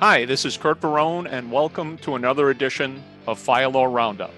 Hi, this is Curt Varone, and welcome to another edition of Fire Law Roundup.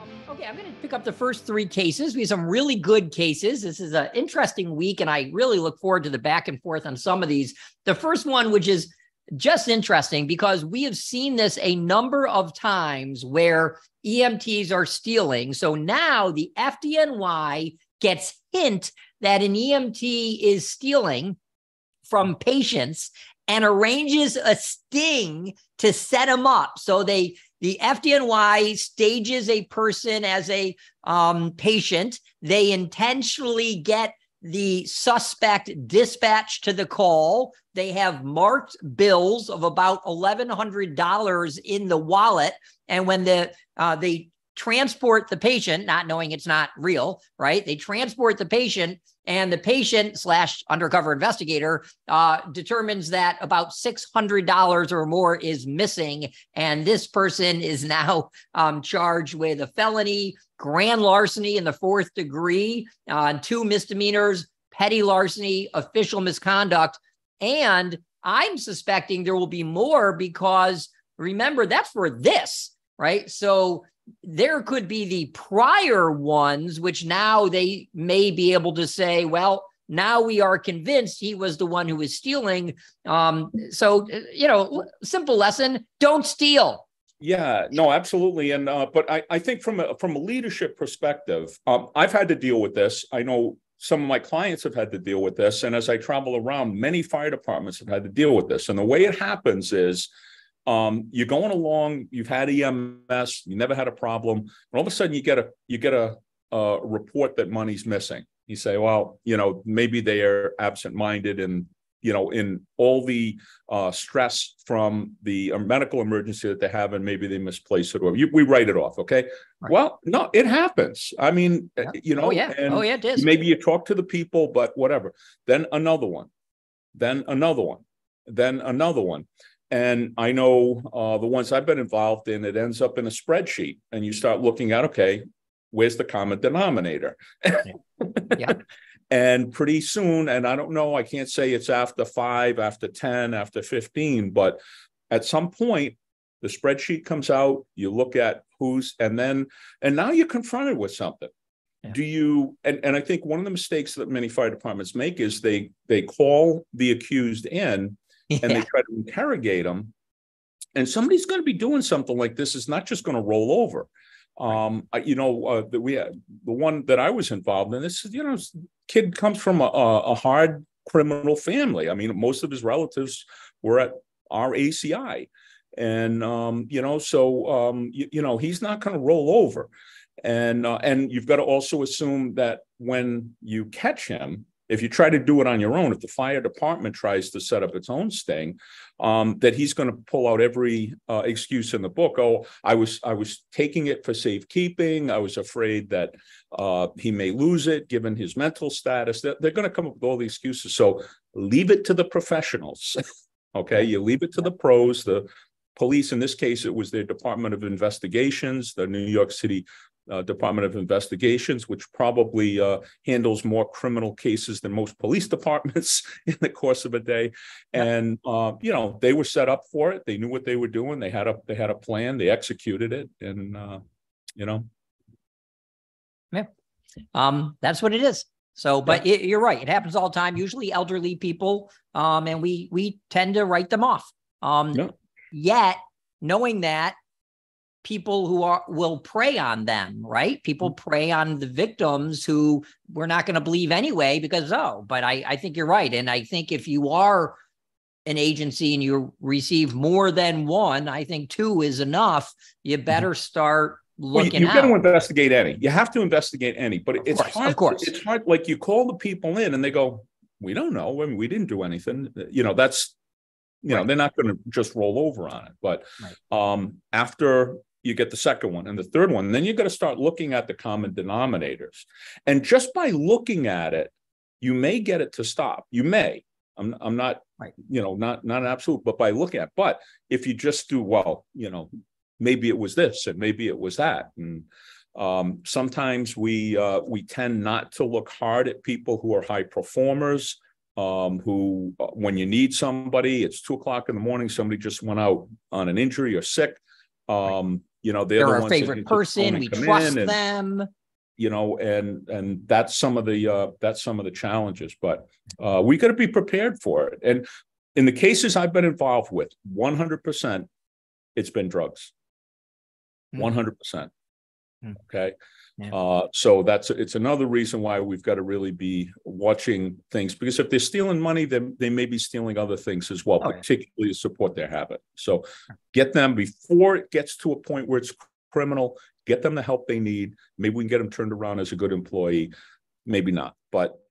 Um, okay, I'm going to pick up the first three cases. We have some really good cases. This is an interesting week, and I really look forward to the back and forth on some of these. The first one, which is just interesting because we have seen this a number of times where EMTs are stealing. So now the FDNY gets hint that an EMT is stealing from patients and arranges a sting to set them up. So they the FDNY stages a person as a um, patient. They intentionally get the suspect dispatched to the call. They have marked bills of about $1,100 in the wallet. And when the uh, they transport the patient, not knowing it's not real, right? They transport the patient, and the patient slash undercover investigator uh, determines that about six hundred dollars or more is missing, and this person is now um, charged with a felony, grand larceny in the fourth degree, uh, two misdemeanors, petty larceny, official misconduct, and I'm suspecting there will be more because remember that's for this, right? So there could be the prior ones, which now they may be able to say, well, now we are convinced he was the one who was stealing. Um, so, you know, simple lesson don't steal. Yeah, no, absolutely. And, uh, but I, I think from a, from a leadership perspective, um, I've had to deal with this. I know some of my clients have had to deal with this. And as I travel around, many fire departments have had to deal with this. And the way it happens is, um, you're going along, you've had EMS, you never had a problem, and all of a sudden you get a you get a, a report that money's missing. You say, well, you know, maybe they are absent-minded and you know, in all the uh, stress from the uh, medical emergency that they have, and maybe they misplace it, or you, we write it off. Okay. Right. Well, no, it happens. I mean, yeah. you know, oh yeah, oh yeah, it is. Maybe you talk to the people, but whatever. Then another one, then another one, then another one. And I know uh, the ones I've been involved in, it ends up in a spreadsheet, and you start looking at, okay, where's the common denominator? yeah. and pretty soon, and I don't know, I can't say it's after five, after 10, after 15, but at some point, the spreadsheet comes out, you look at who's, and then, and now you're confronted with something. Yeah. Do you, and, and I think one of the mistakes that many fire departments make is they they call the accused in yeah. and they try to interrogate them. And somebody's going to be doing something like this is not just going to roll over. Um, I, you know, uh, the, we had, the one that I was involved in. This is, you know, kid comes from a, a hard criminal family. I mean, most of his relatives were at our ACI, and um, you know, so um, you, you know, he's not going to roll over. And uh, and you've got to also assume that when you catch him, if you try to do it on your own, if the fire department tries to set up its own sting, um, that he's going to pull out every uh, excuse in the book. Oh, I was I was taking it for safekeeping. I was afraid that uh, he may lose it given his mental status. They're, they're going to come up with all the excuses. So leave it to the professionals. okay, you leave it to the pros, the police in this case it was their department of investigations the new york city uh, Department of Investigations, which probably uh, handles more criminal cases than most police departments in the course of a day. And uh, you know, they were set up for it. They knew what they were doing. They had a they had a plan. They executed it, and uh, you know, yeah, um, that's what it is. So, but yeah. it, you're right. It happens all the time. Usually, elderly people, um, and we we tend to write them off. Um, yeah. Yet, knowing that people who are will prey on them, right? People mm-hmm. prey on the victims who we're not going to believe anyway because oh, but I I think you're right, and I think if you are an agency and you receive more than one, I think two is enough. You mm-hmm. better start looking. Well, you, got to investigate any. You have to investigate any, but of it's course, hard. Of course, it's hard. Like you call the people in and they go, "We don't know. I mean, we didn't do anything." You know, that's you right. know they're not going to just roll over on it but right. um, after you get the second one and the third one. And then you got to start looking at the common denominators. And just by looking at it, you may get it to stop. You may. I'm, I'm not, right. you know, not not an absolute, but by looking at. It. But if you just do well, you know, maybe it was this and maybe it was that. And um, sometimes we uh, we tend not to look hard at people who are high performers Um, who, uh, when you need somebody, it's two o'clock in the morning, somebody just went out on an injury or sick. Um, you know, they're They're the our ones favorite need person. We trust and- them. you know, and, and that's some of the, uh, that's some of the challenges, but, uh, we gotta be prepared for it. And in the cases I've been involved with, one hundred percent, it's been drugs. Hmm. One hundred percent. Hmm. Okay, Yeah. uh, so that's, it's another reason why we've got to really be watching things, because if they're stealing money, then they may be stealing other things as well, Oh, yeah. particularly to support their habit. So get them before it gets to a point where it's criminal, get them the help they need. Maybe we can get them turned around as a good employee, maybe not, but